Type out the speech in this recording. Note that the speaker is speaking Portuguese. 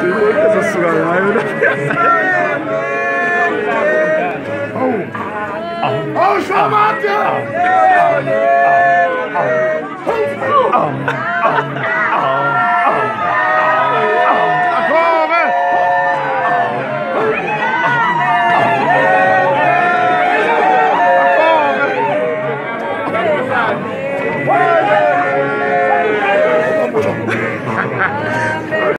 Essa sua live. Oh, chamada! Yeah.